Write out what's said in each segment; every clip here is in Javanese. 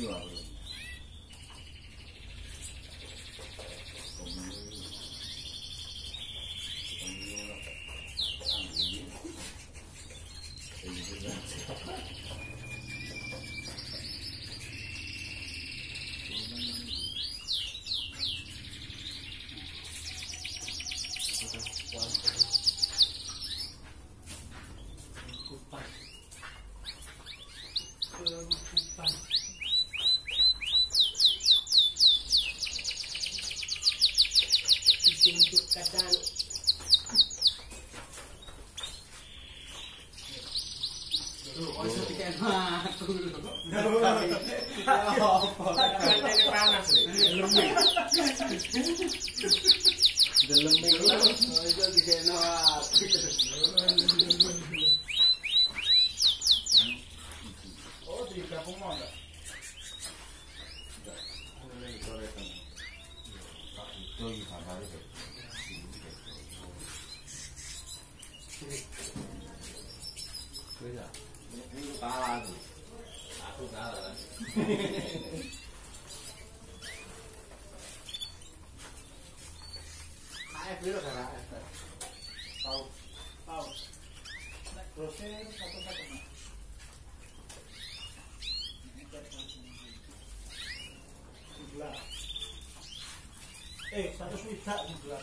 一碗 tidak juga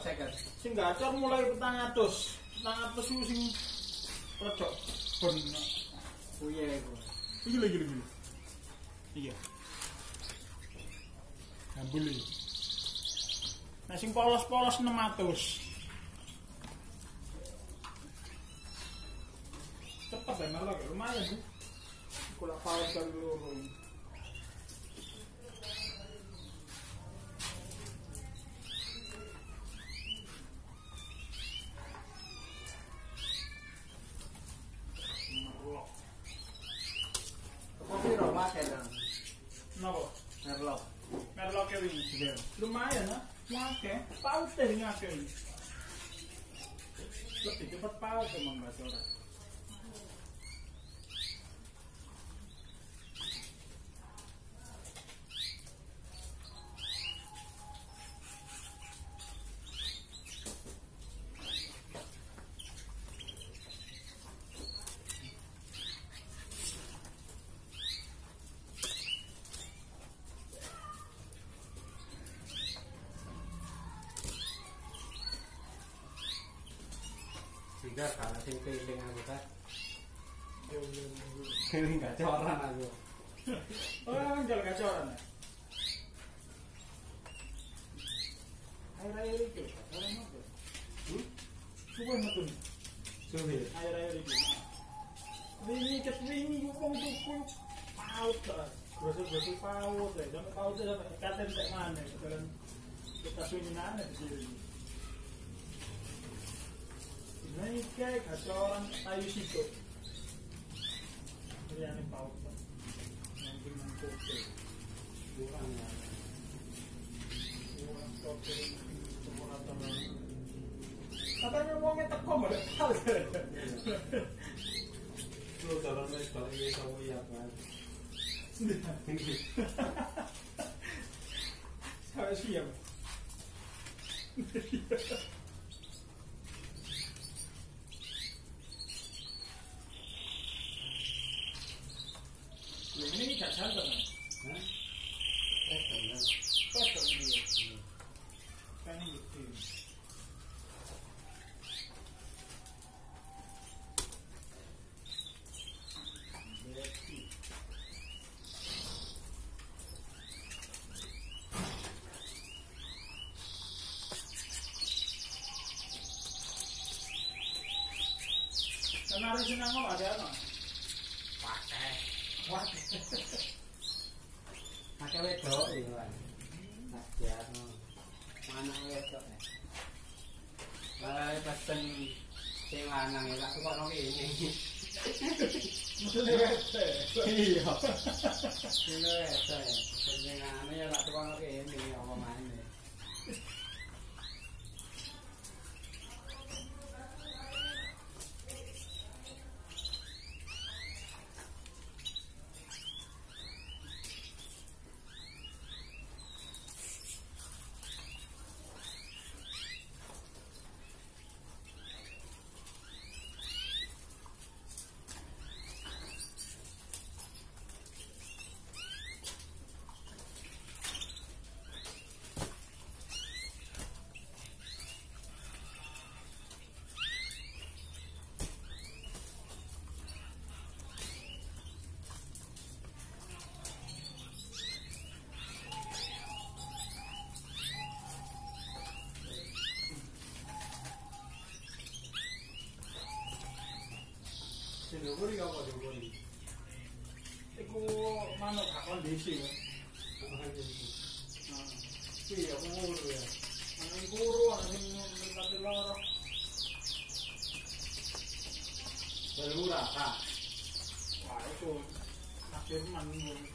saya kata. Sing gacor mulai petang atus. Petang atus itu sing rodok ben. Puye iku. Iki lagi lagi. Iya. Ambul iki. Nek sing polos-polos 600. Cepet ya malah lumayan sih. Kula kali loro. Sino? Bakit? Nako. Merlock. Merlock yung sige. Lumaya na. Mate. Pauter nga kayo. Lapit, dapat pauter mga basura. Jogja kan sing keliling aku teh keliling gacoran aku. Oh jual gacoran? Air air itu orang apa? Subuh matun coba air air itu. Ini ketwingi kupong tukul paut lah grosok grosok paut lah jangan paut lah katen tak mana kita swingin aneh di sini. Kayak ada orang kayu situ Ini paut Nanti mengkopi Kurang. Ya. Orang kopi Semua teman Katanya uangnya teko malah tahu Lu jalan wis balik wis aku ya kan. Kemarin senang kok ada apa? Pakai. Wah, Pakai wedok iki kan. Nasihat no. Mana wedok ya. Lah pesen sing lanang ya tak kok nang ini. Iya. Sing wedok ya. Sing lanang ya tak kok nang ini apa dhuwur iki? Iku manuk gak kondisi ya. Iya, kuru ya. Ana sing kuru, ana sing mripate loro. Belura kak. Wah, itu Mas Firman ini. Ada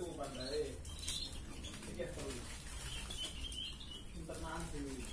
satu pandai tiga kali internal sih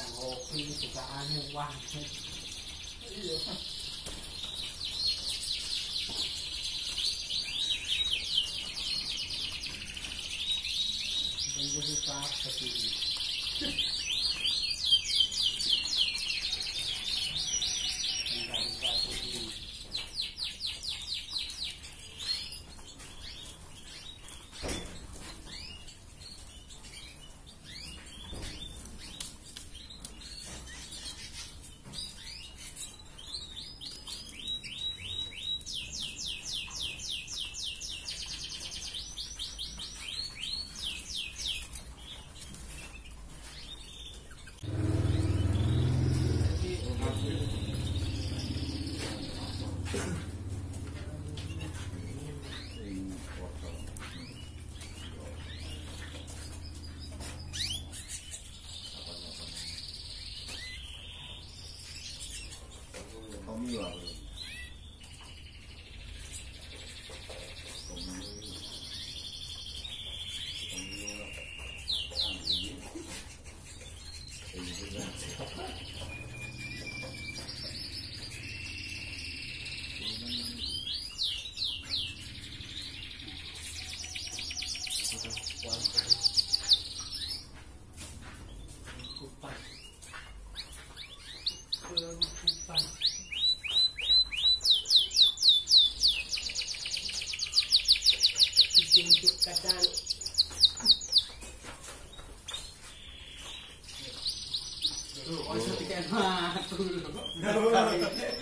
ngopi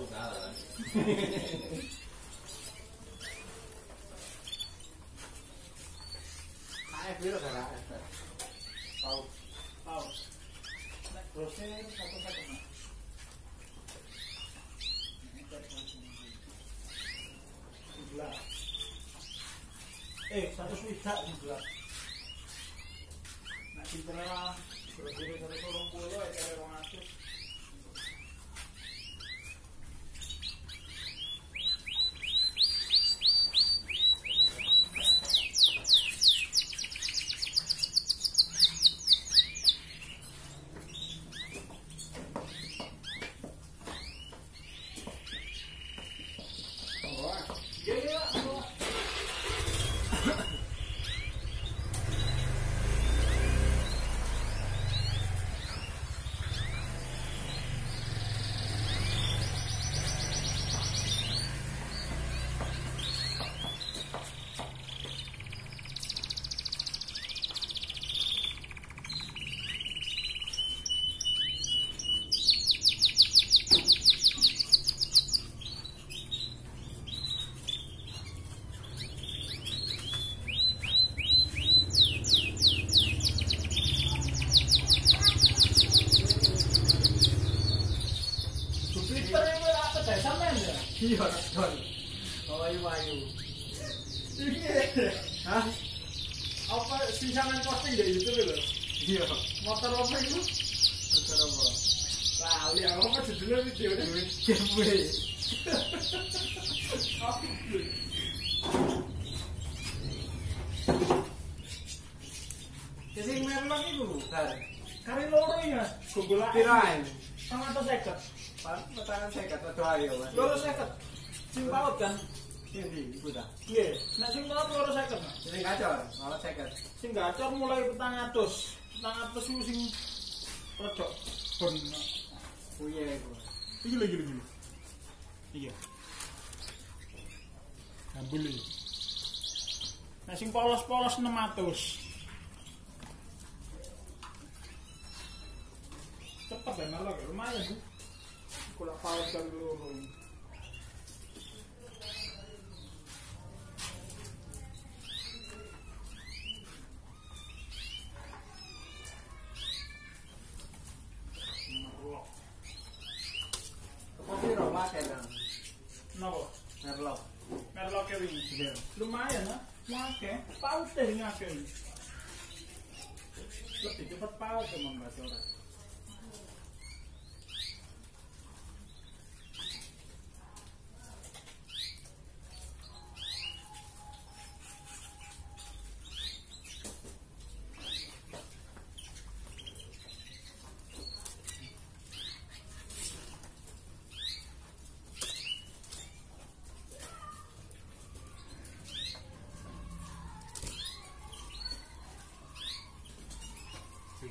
aku kalah kan pau pau satu satu eh satu switch tak sebelah nak cinta satu Yeah. Mulai petang atus. Petang atus itu sing rodok. Ben. Puye iku. Iki lagi lagi. Iya. Nah, beli. Nah, sing polos-polos 600. Cepet ya ya, lumayan sih. Kula paus kali loro.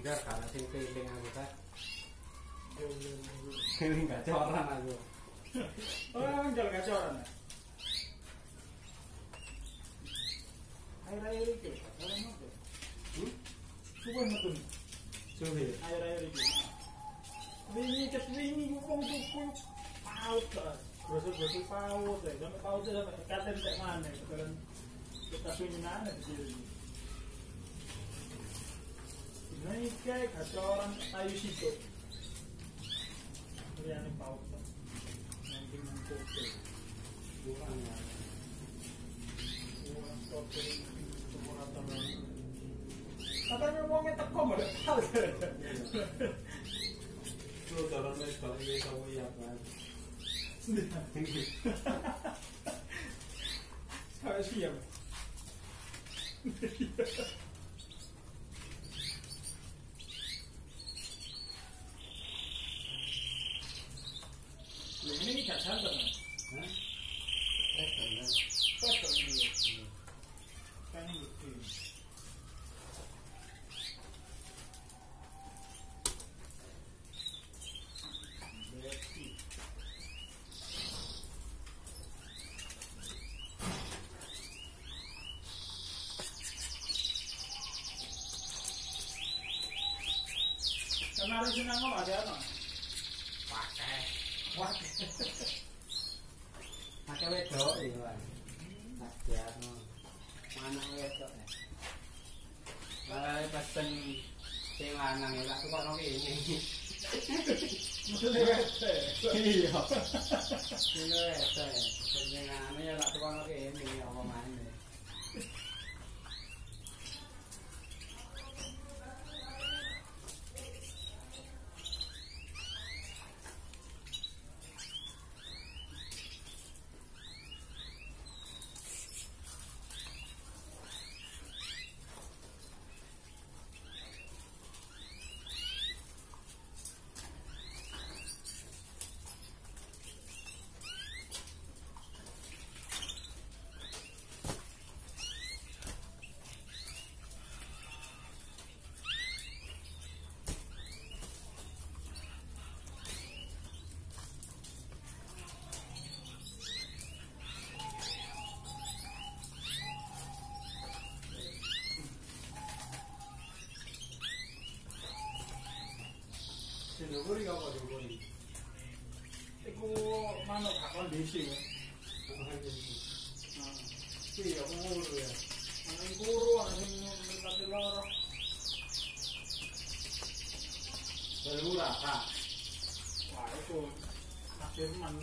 Kalau sing feeling aku kan. Feeling gak coran aku. Oh, jual ya? Air-air itu, apa? Hmm? Subuh metun. Suwi. air-air itu. Wingi ket wingi wong tuku paut paut ya. Paut katen kita swingin aja di sini. Ay, kahit at ayos ito. Kemarin senang kok ada apa? Pakai. Wah, Pakai wedok iki, Wan. Sajar no. Mana wedok ya? Lah pesen sing lanang ya tak tukokno kene. mesti wete. Iya. Sing wedok. Sing lanang ya tak tukokno kene apa maneh. Sing dhuwur iki apa iki? Iku manuk gak kondisi ya. Iya, kuru ya. Ana sing kuru, ana sing mripate loro. Belum rasa. Wah, itu akhir man.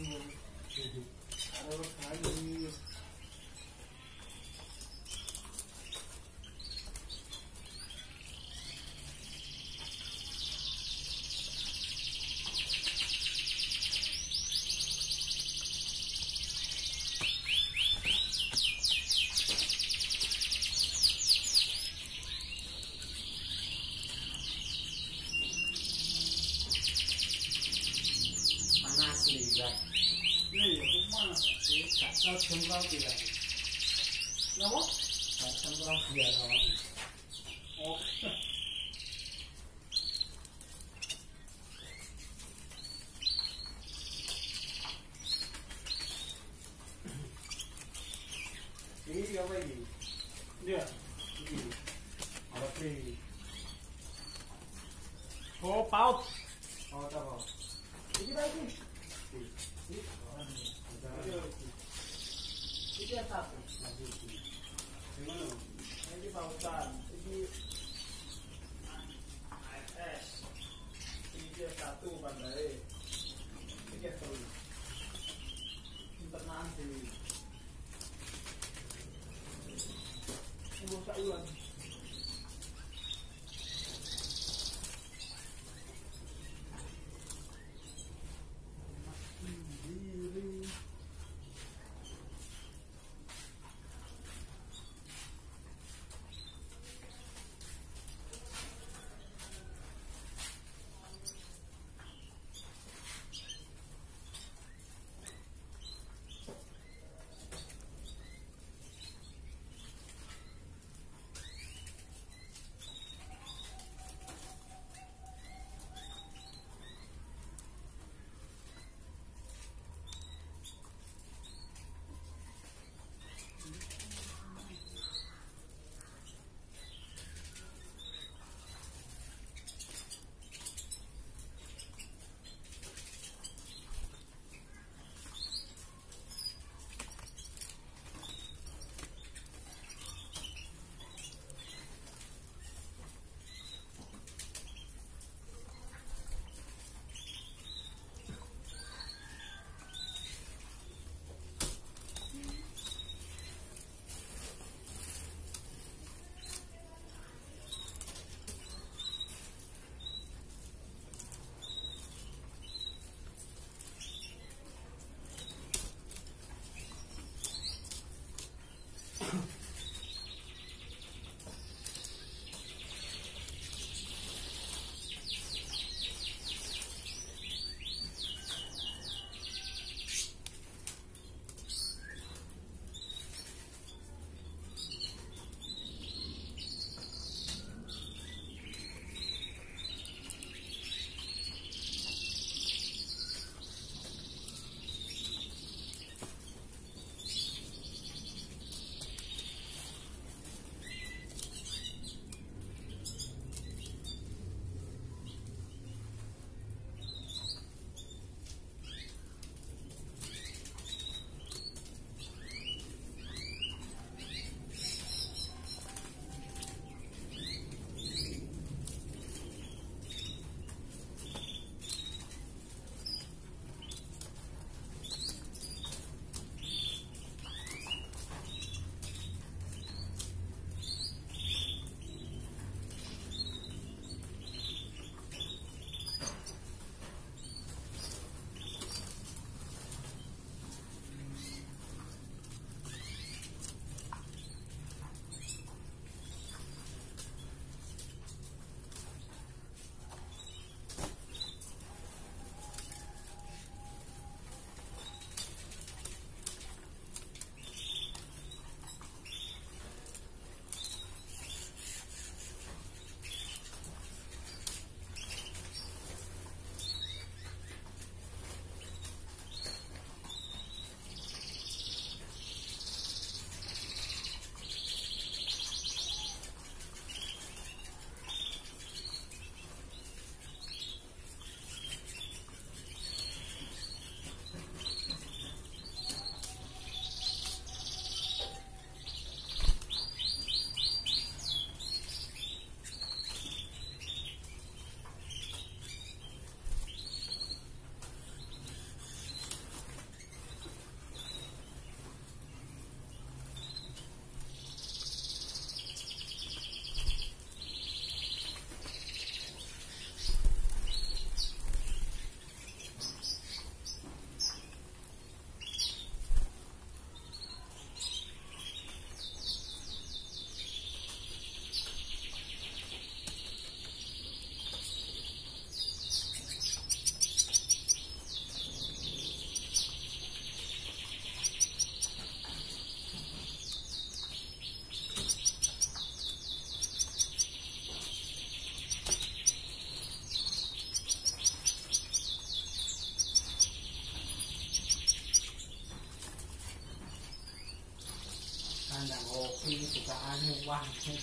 我会给他安慰，万千。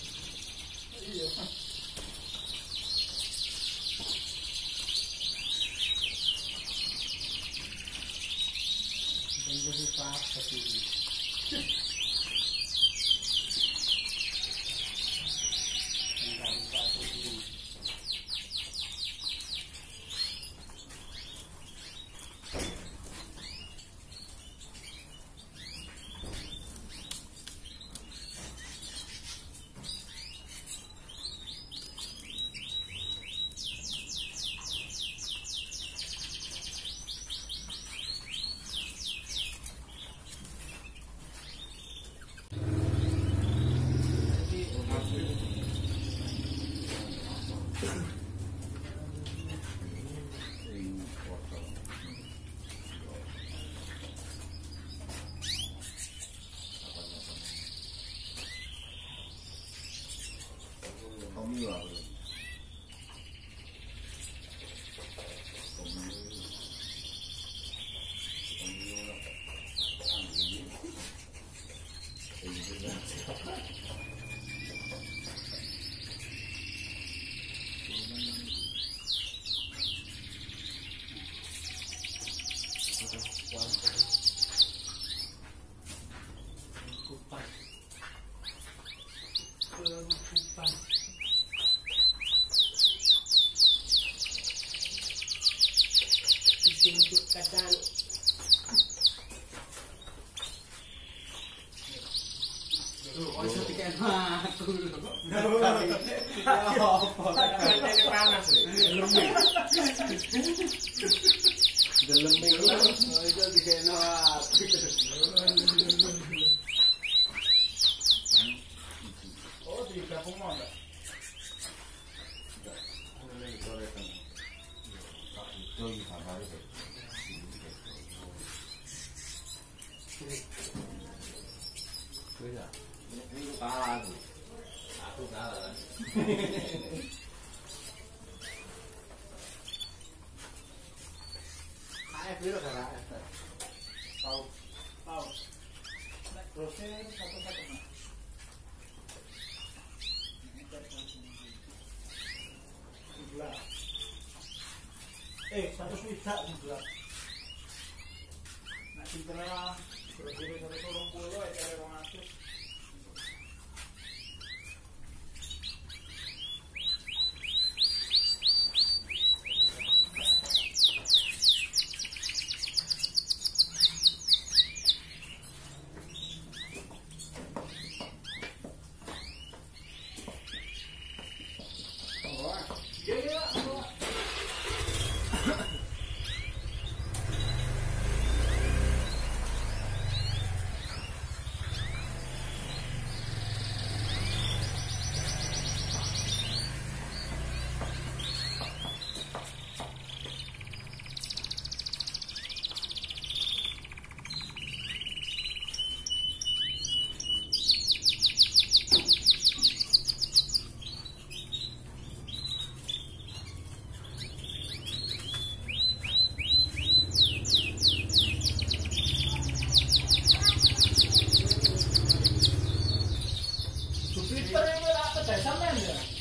không ngờ Thank you. we thought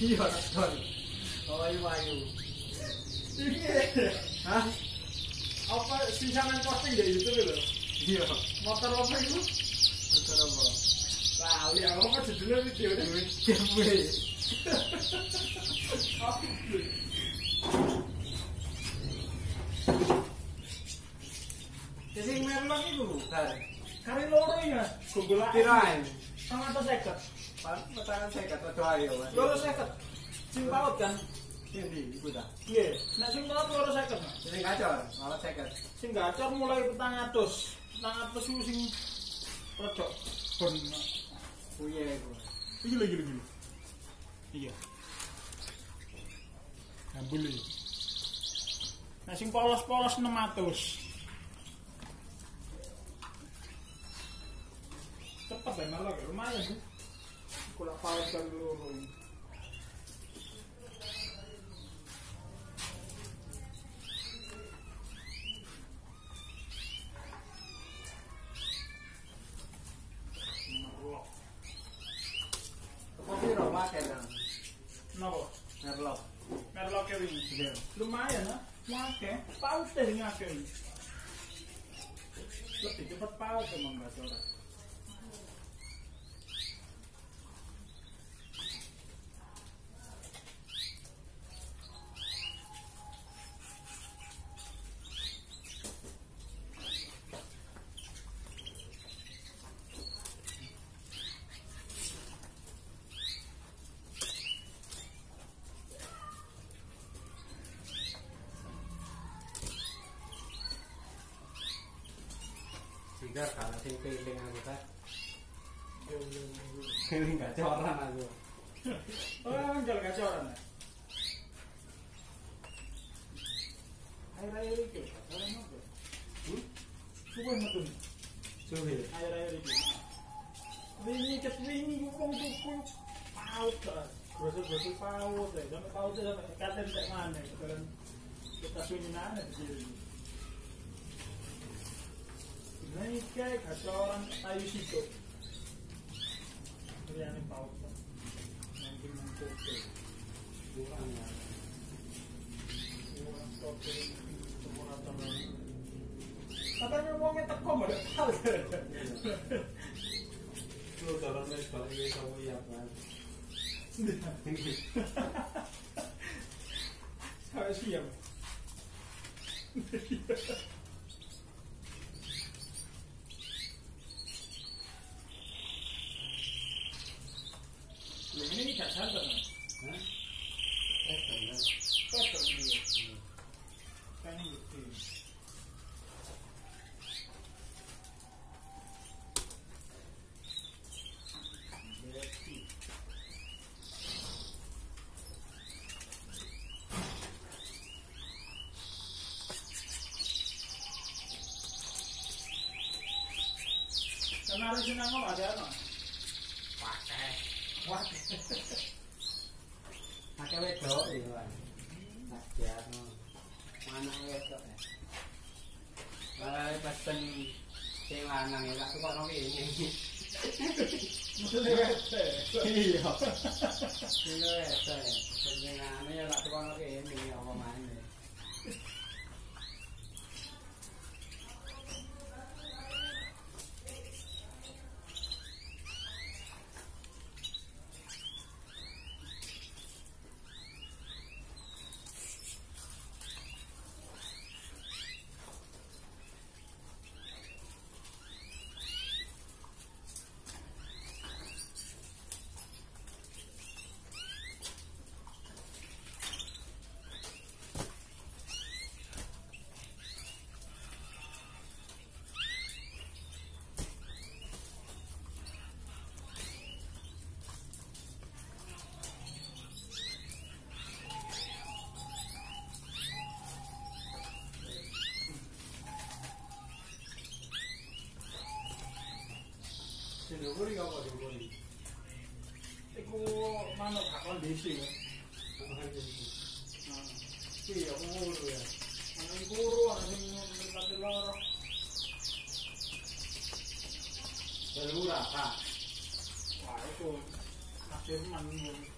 Iya, Don. Oh, ayu Hah? apa sih sampean posting di YouTube lho? Iya. Motor apa itu? Motor apa? Lah, ya apa judulnya video ini? Gawe. Sing merlok iku bukan. Kali loro ya, Google Pirain. Sama atau seket? Pertangan saya kata doa ya, Mas. Loro seket. Sing paut kan? Ini, iku dah. Iya. Nek sing paut loro seket. Sing kacor, malah seket. Sing gacor mulai petang atus. Petang atus itu sing rodok ben. Puye iku. Iki lagi lagi. Iya. Ngambul iki. Nah sing polos-polos 600. Cepet ya malah ya, lumayan sih. Loro. Napa? Merlok. Merlok e wingi. Iya. Lumayan ah. Wake, paut deh ngake. Lebih cepat paut emang gacor. binder kalau sing feeling aku kan feeling gak coran aku oh emang gak coran air-air itu orang apa? Hmm? Suwe matun. Suwe. Air-air itu. Wingi ket wingi paut ta. Paut ya. paut katen. Ya. Kita swingi nane di sini. Nanikay at orang ayos ito. Kaya ng pauta. Nandiyan ng tote. Dura nga. Dura ang tote. Tumura. Katanya mo ang itak ko, malapal. Ito, dalam na ito. Hindi ka mo iyakan. Sabi siya mo. Le vienen muchas altas, Ndukuri apa ndukuri? Iku manuk gak kondisi ya. Iya, kuru ya. Ana sing kuru, ana sing mripate loro. Bermurah, Kak. Wah, itu akhir man. Karo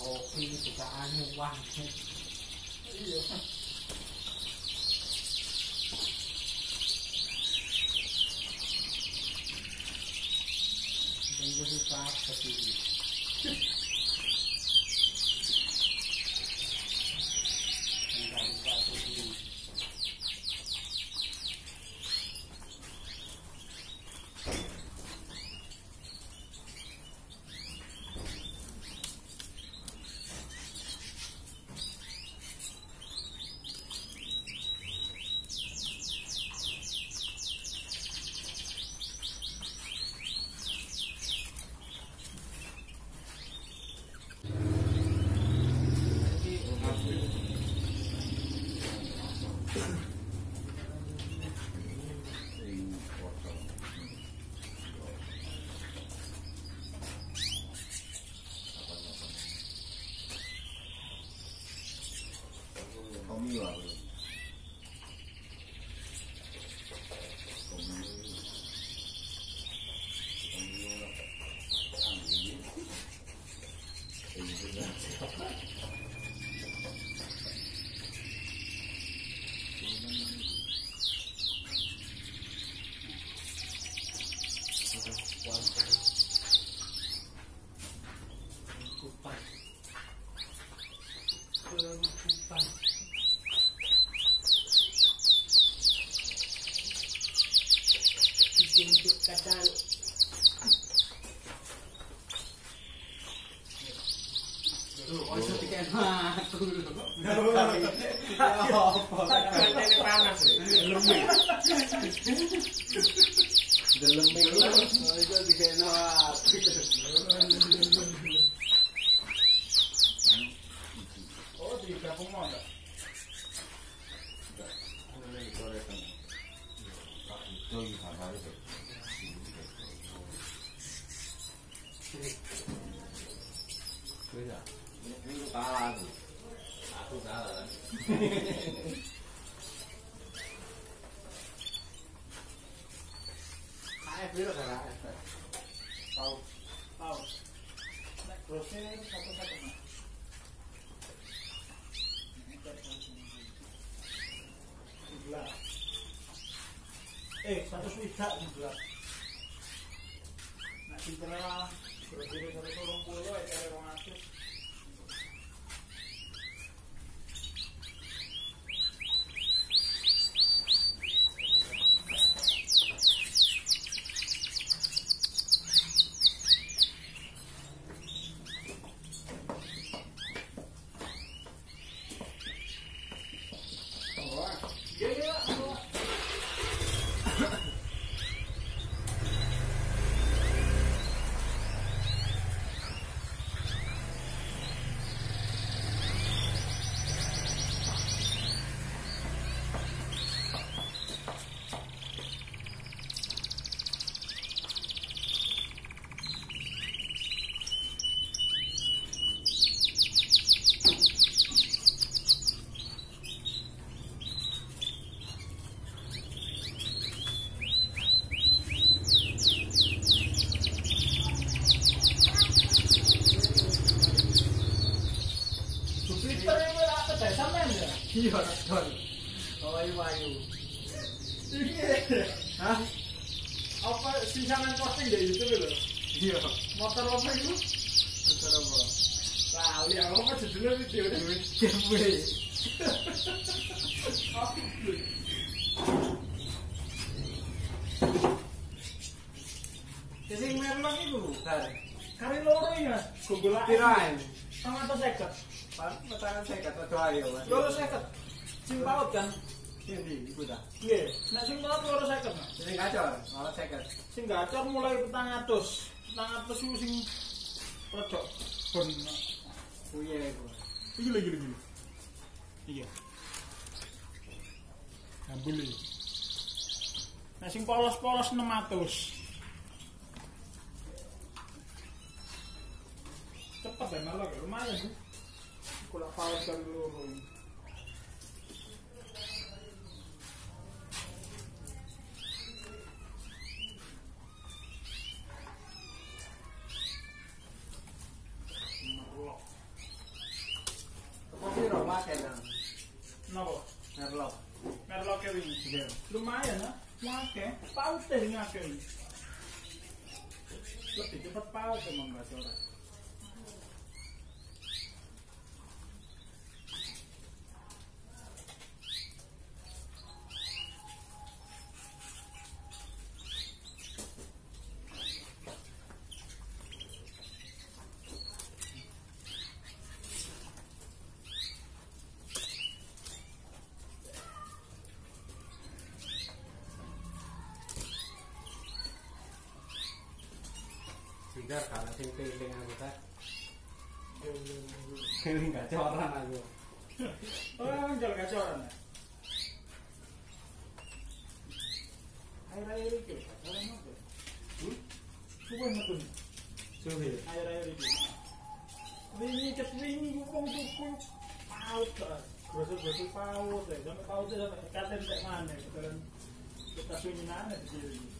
Oke, kita 餐密码的。这属于骗子 Yeah. tang atus tang atus itu sing pedok ben oh kuya iku iki lagi lagi iya. Ambil iki nah sing polos-polos 600 cepet ya malah lumayan sih. Kula paus dan luruh Lumayan, ha? Lumayan, ha? Lumayan, ha? Lumayan, ha? Lumayan, ha? Lumayan, ha? Lumayan, ha? Lumayan, ha? Lumayan, ha? Lumayan, ha? Lumayan, ha? Lumayan, ha? Lumayan, ha? Lumayan, Dar kalah sing keling aku tak. Keling gacoran aku. Oh, Orang jual. Air-air itu coran apa? Hmm? yang metu. Suwe. Air-air iki. Wingi ketwingi wong tuku paut. Gosok-gosok paut, sampai paut sampe katen tek maneh. Kita sunyi nang di sini.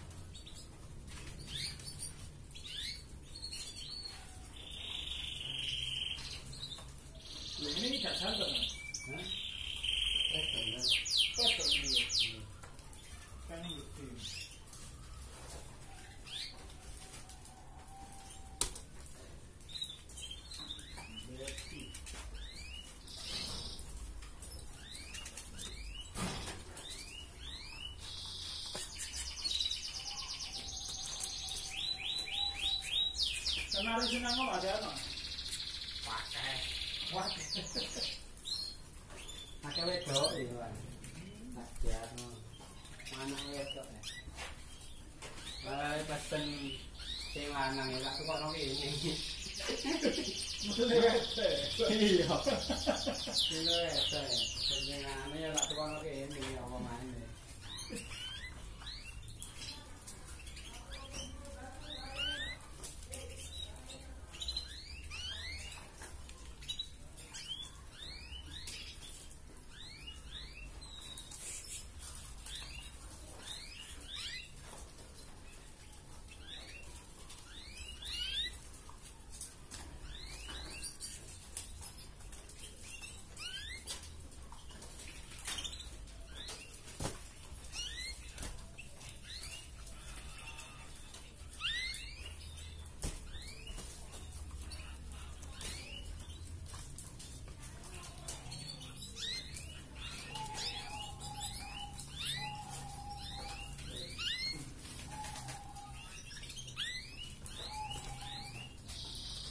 Iya. Sing wedok. Sing lanang ya tak tukokno kene apa maneh.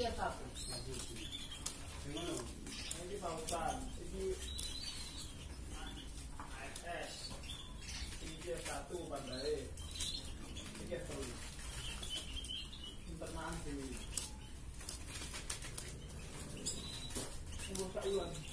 Siya tapo. Ano? Hindi pa utan. Sige. IS. Sige satu bandai. Sige terus. Internasi. Ibu tak.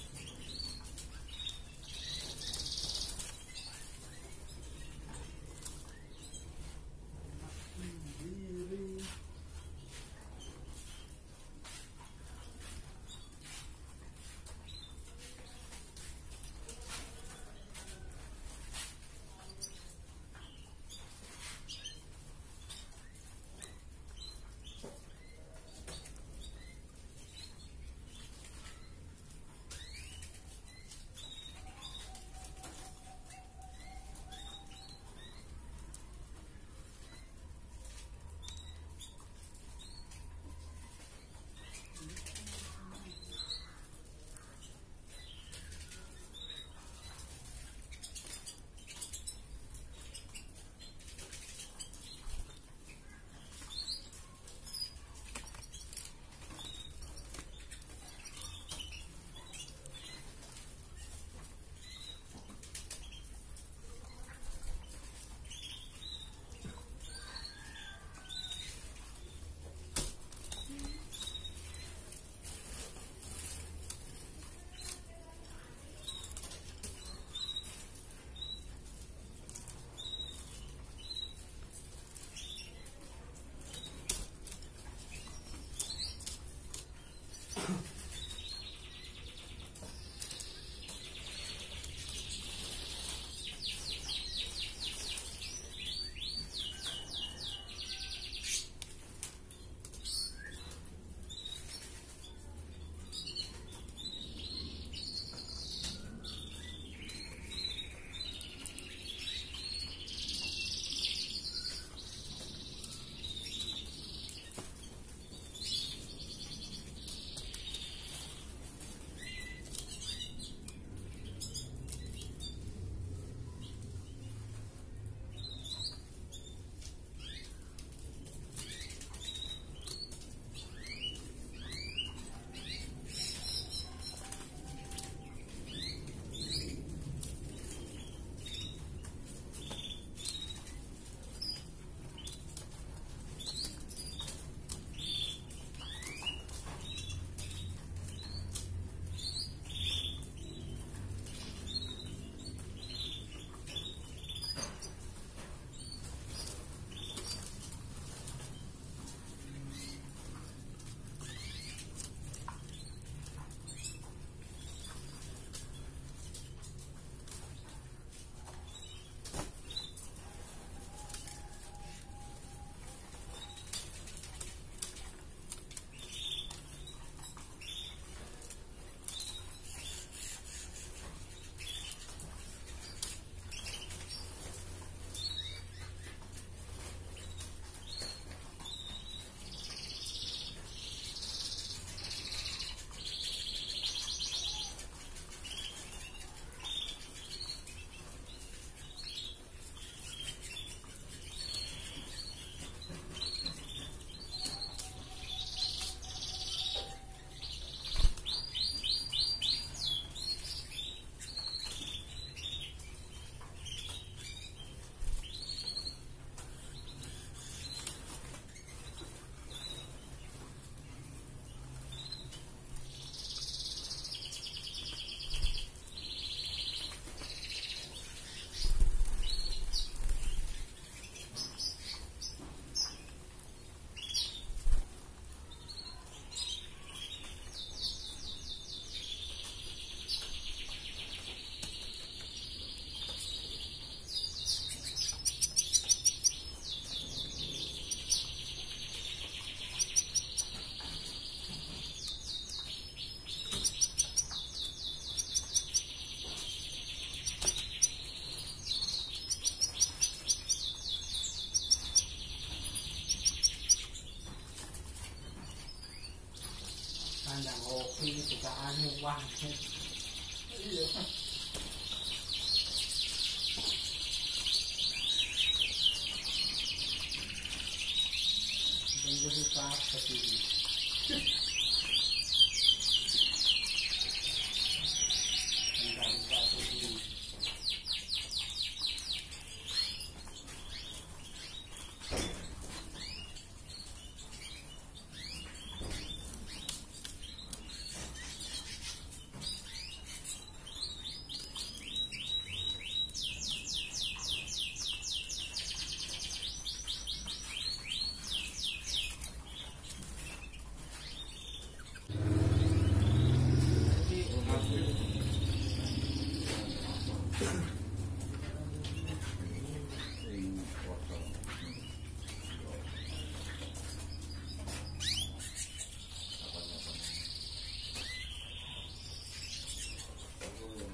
啊，你玩去。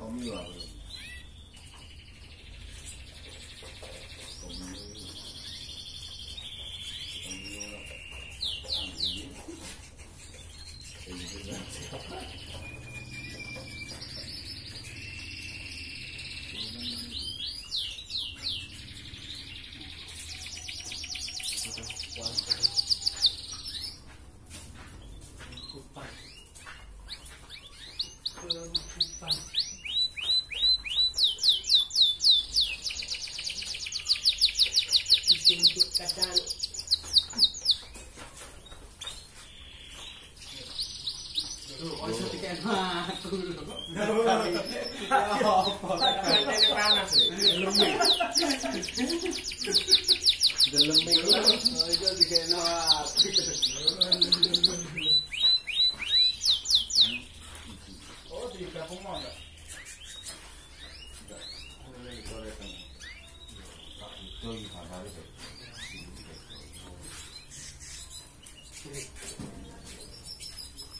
好热啊！Delembing lah. Oh, itu juga enak. Oh, tidak pemau enggak?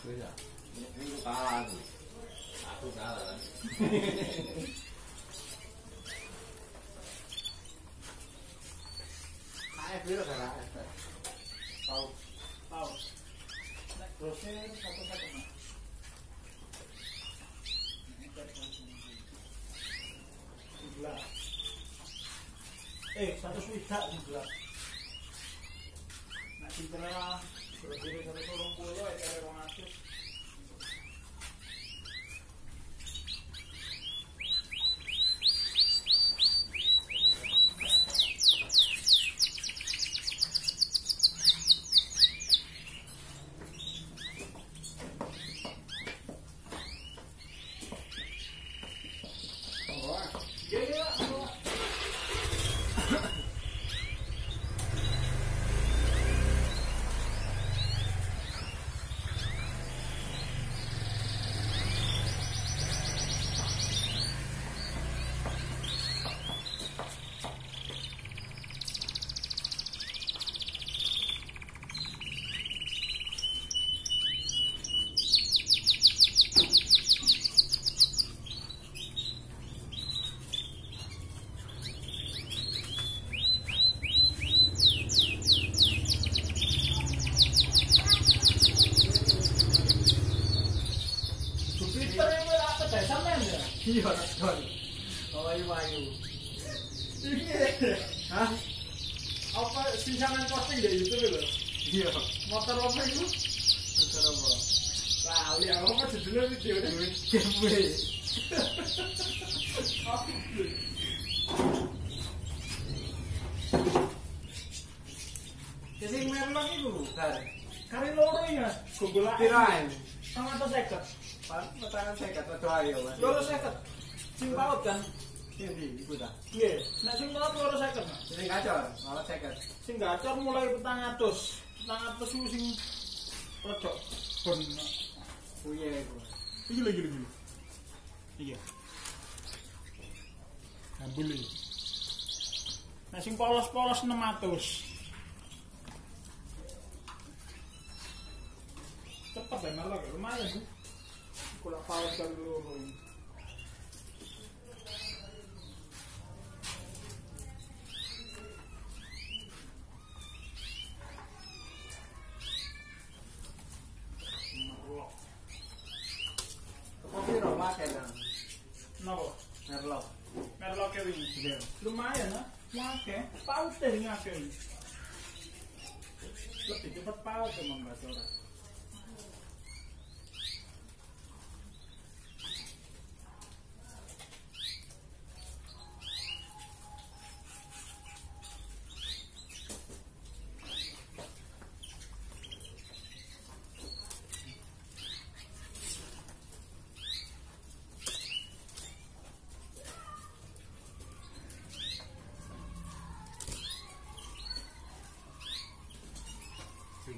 Tidak. Ini kepala tuh. 录啥了。malah ceket sing gacor mulai petang atus. Petang atus itu sing rodok ben. Kuye itu ini lagi lagi iya. Ambil ini nah sing polos-polos 600 cepet ya malah lumayan sih kulak paus dan dulu Lumayan lah. Ngake, paut deh ngake ini. Lebih cepat paut emang bahasa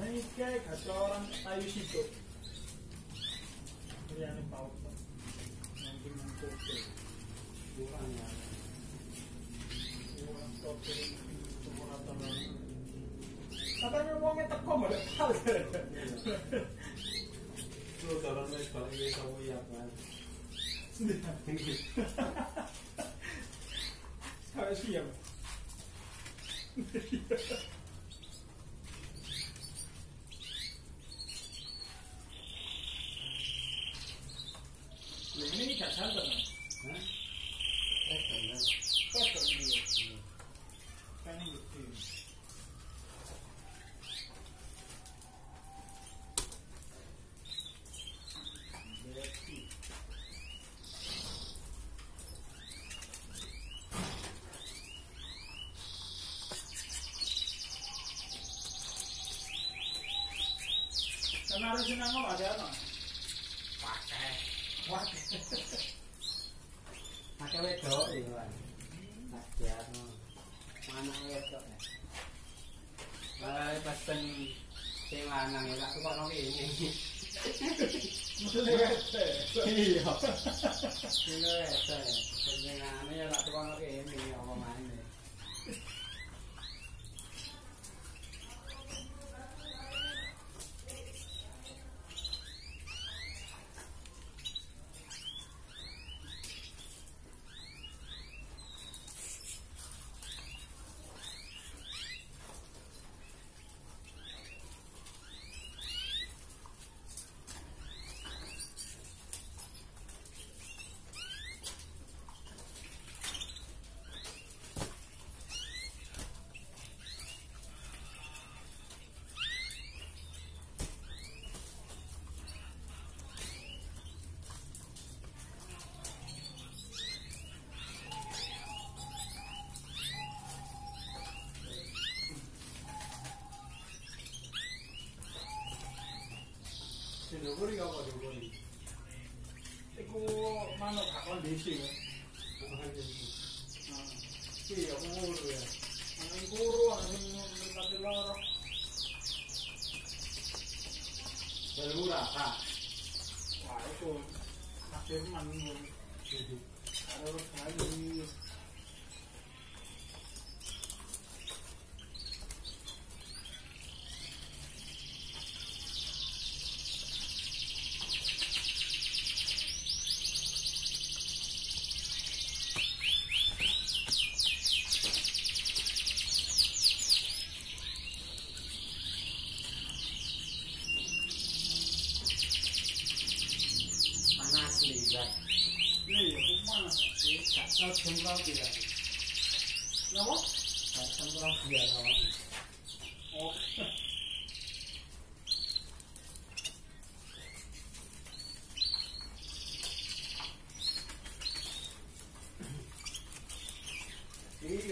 Naikay at orang ayos situ. Ini yang pauta. Nandiyan ng kote. Dura nga. Dura ang kote. Tumura talaga. Mau ngetek kok boleh tahu. Lu kalau naik ya, kamu ya kan. Kayak siapa? Kemarin senang apa ada apa? Pakai. Wah, Pakai wedok iki kan. No. Mana wedok ya. Lah pesen sing lanang ya tak tukokno ini. maksudnya kete. Iya. Sing wedok. Sing lanang ya tak tukokno ini apa maneh. Dhuwur iki apa iki? Iku manuk gak kondisi ya. Iya, kuru ya. Ana sing kuru, ana sing mripate loro. Belum rata. Wah, itu nasir man.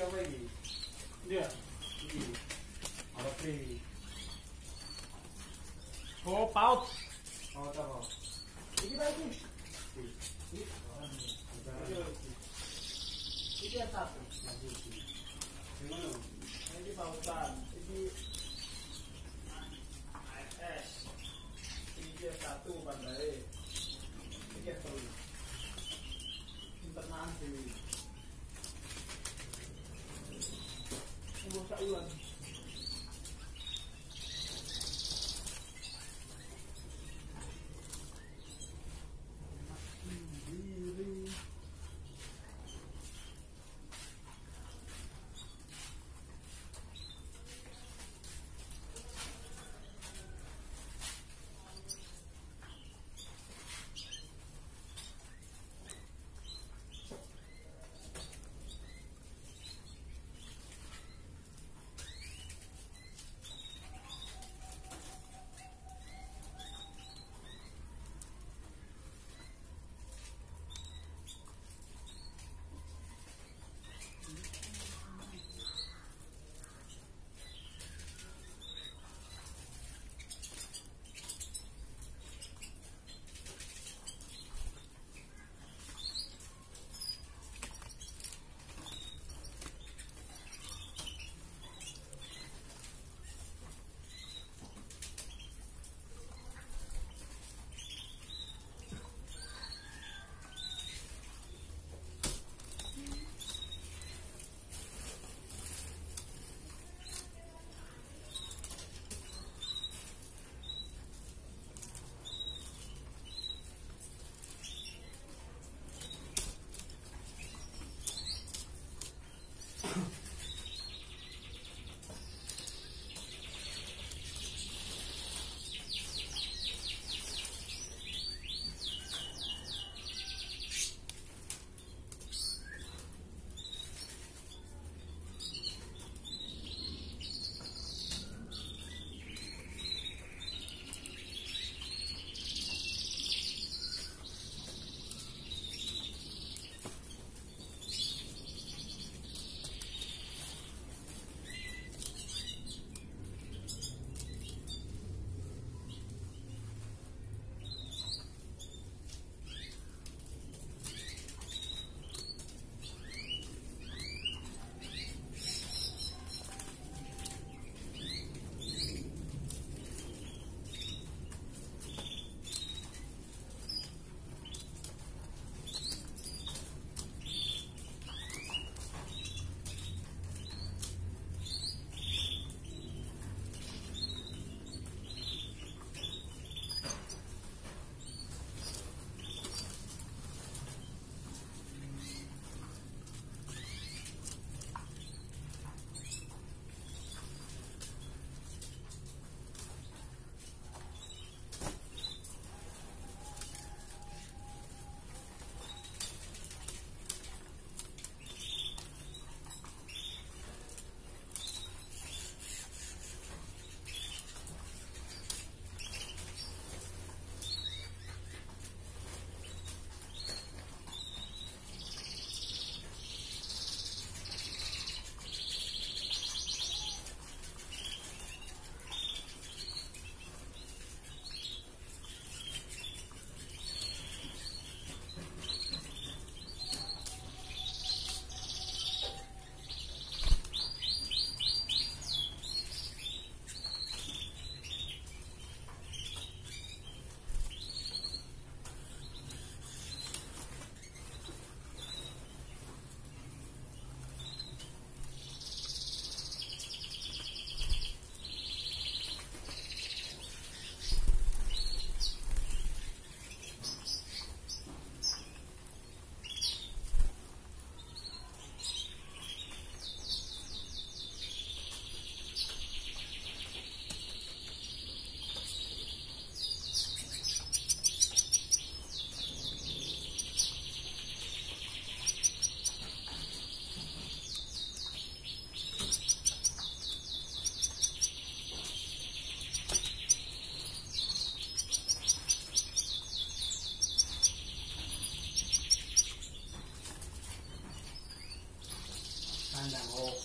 already.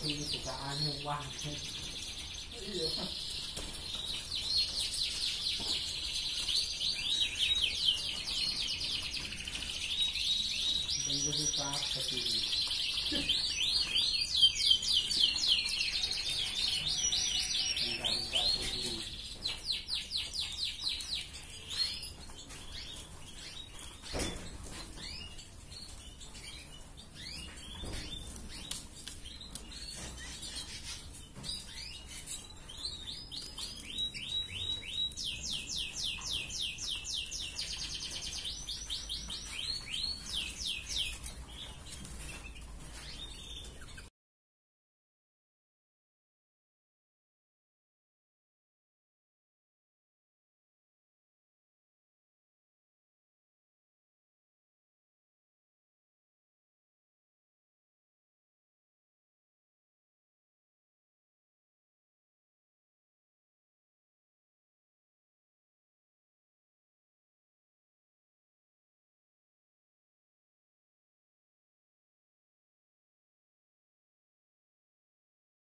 可以做个安眠丸子。